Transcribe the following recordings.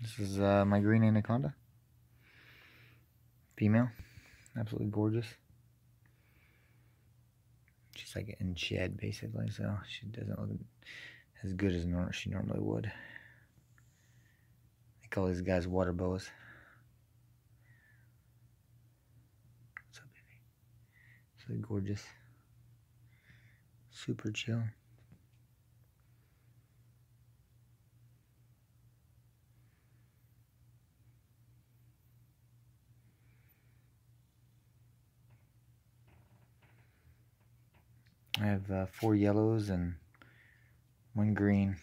This is uh, my green anaconda. Female. Absolutely gorgeous. She's like in shed basically, so she doesn't look as good as she normally would. They call these guys water boas. What's up, baby? So gorgeous. Super chill. I have uh, four yellows and one green.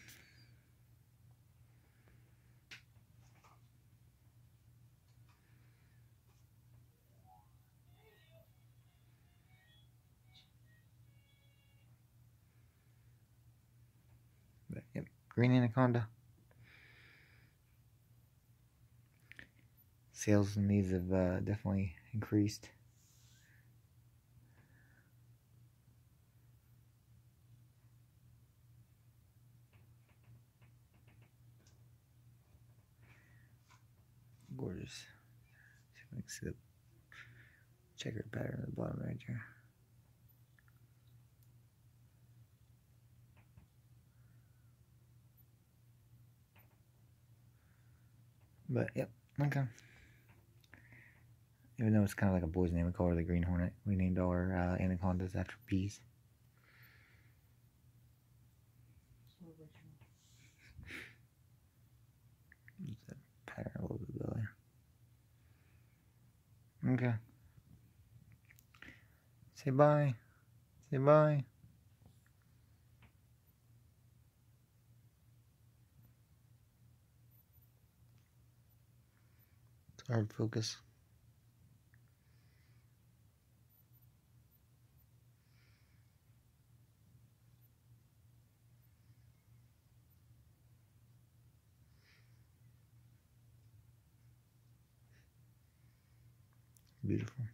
But, yep, green anaconda. Sales in these have uh, definitely increased. Gorgeous. See if I can see the checkered pattern at the bottom right here. But yep, okay. Even though it's kind of like a boy's name, we call her the Green Hornet. We named our uh, anacondas after bees. pattern a little bit better. Okay. Say bye. Say bye. It's hard focus. Beautiful.